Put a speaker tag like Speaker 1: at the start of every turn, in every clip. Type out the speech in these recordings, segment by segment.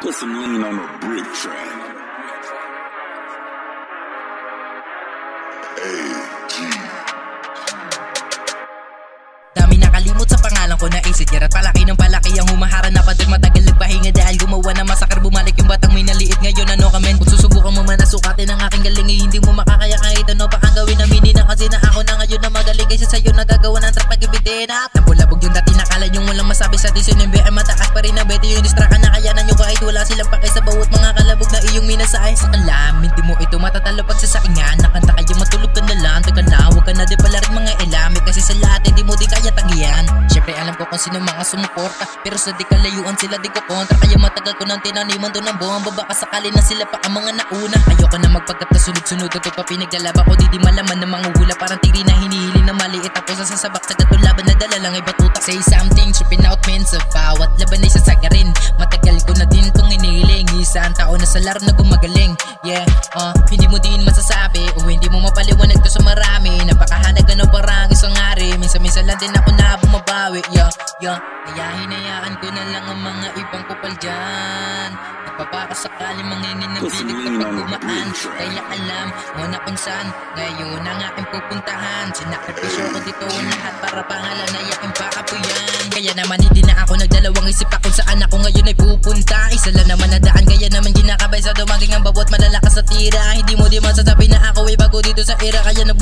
Speaker 1: Put some lean on the brick track. AG.
Speaker 2: Dami nakalimot sa pangalan ko na isip Yarat palaki ng palaki ang humaharap na pader Matagal nagpahinga dahil gumawa na masakar. Bumalik yung batang may naliit. Ngayon ano ka men? Kung susubukan mo man na sukatin ang aking galing eh, Hindi mo makakaya kahit ano. Pa ang gawin Aminin na kasi na ako na ngayon na magaling. Kaysa sa'yo nagagawa ng trap pag-ibitin At nabulabog yung dati. Nakala yung walang masabi sa atin Sinimbi ay mataas pa rin ang bete Yung distrakan wala silang pakay Sa bawat mga kalabog na iyong minasay. Sa alam, hindi mo ito matatalo pag sasakingan Nakanta kung sino mga sumuporta Pero sa di kalayuan sila di ko kontra. Kaya matagal ko nang tinaniman to ng bomba Baka sakali na sila pa ang mga nauna. Ayoko na magpagkat na sunod-sunod Ito pa pinaglalaba ko. Di di malaman ng mga hula Parang tiri na hinihili na maliit. Tapos sa sasabak sa gatong laban na dala lang ay batutak Say something, tripping out men sa bawat laban ay sasagarin. Matagal ko na din tong inihiling Isang taon na sa laro na gumagaling. Yeah, uh, hindi mo din masasabi. O hindi mo mapaliwanag to sa marami. Napakahalaga Yeah Kaya hinayaan ko na lang ang mga ibang kupal dyan. Nagpapaka sakali mangingin ng bilig kapag gumaan. Kaya alam mo na kung saan. Ngayon ang aking pupuntahan. Sinakripisyo ko dito ang lahat Para pangalan na yaking pakapuyan Kaya naman hindi na ako nagdalawang isip pa Kung saan ako ngayon ay pupunta. Isa lang naman na daan Kaya naman ginakabay sa dumaging ang bawat malalakas sa tira. Hindi mo di masasabi na ako ay bago dito sa era Kaya nagbumuka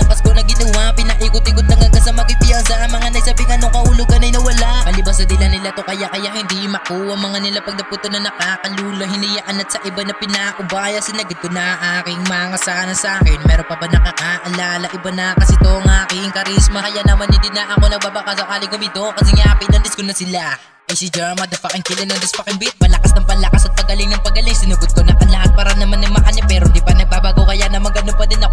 Speaker 2: pakamalakas ko na ginawa. Pinaikot-ikot na nga sa magpipiyansa Mga naisabing anong kahulugan ay nawala. Maliban sa dila nila to kaya kaya hindi makuha. Mga nila pagdaputo na nakakalula Hiniyaan at sa iba na pinaubaya. Sinagad ko na aking mga sana sa akin. Meron pa ba nakakaalala? Iba na kasi to ang aking karisma. Kaya naman hindi na ako nagbabaka. Sakali gumito Kasi nga pinalis ko na sila. Si Jar, motherfucking killing on this fucking beat. Malakas ng palakas at pagaling ng pagaling. Sinugot ko na ang para naman ay maanya Pero di pa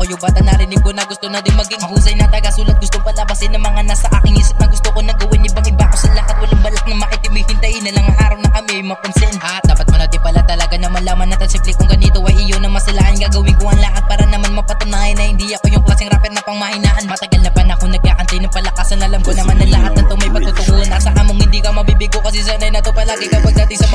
Speaker 2: pa ako Yung bata narinig ko na gusto na din maging Mahusay na taga-sulat. Gustong palabasin ng mga nasa aking isip Na gusto ko na gawin ibang iba. Ko sa lahat Walang balak na maitim Hintayin na lang ang na kami mapansin At dapat mo na di pala talaga na malaman na simple kung ganito ay iyo na masilahan Gagawin ko ang lahat para naman mapatunayan Na hindi ako yung klaseng rapper na pangmahinaan. Matagal na panahon nag-aantay ng palakasan. Alam ko naman na lahat ng to may patutunguhan Nasa among hindi ka mabibigo kasi sanay na to palagi kapag dati sa